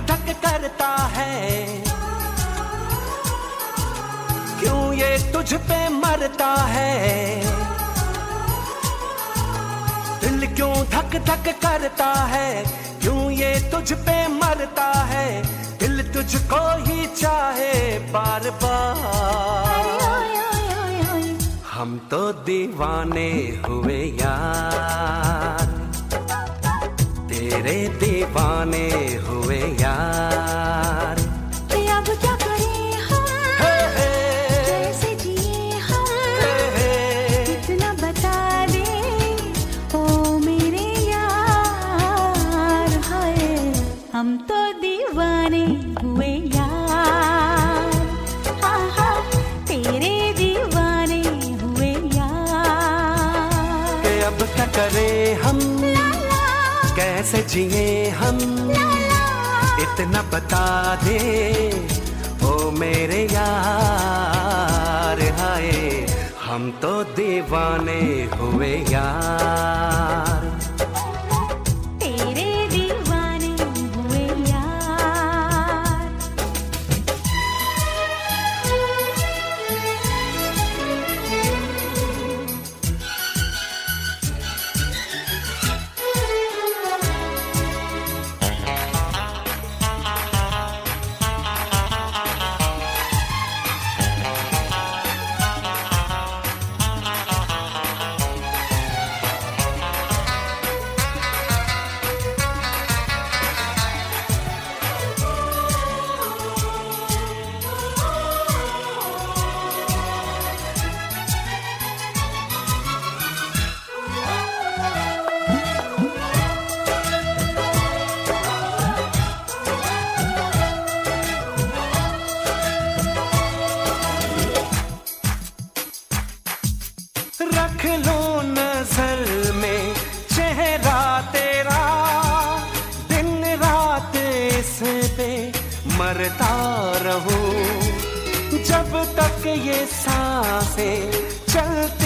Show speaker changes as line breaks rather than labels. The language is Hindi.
धक करता है। क्यों ये तुझ पे मरता है? दिल क्यों धक धक करता है? क्यों ये तुझ पे मरता है? दिल तुझको ही चाहे बार बार हम तो दीवाने हुए यार।
हम तो दीवाने हुए यार। हाँ हाँ तेरे दीवाने हुए यार।
के अब क्या करें हम? कैसे जिए हम? इतना बता दे। ओ मेरे यार हाय। हम तो
दीवाने हुए यार।
रख लो नज़र में चेहरा तेरा। दिन रात इस पे मरता रहूँ। जब तक ये साँसें चलती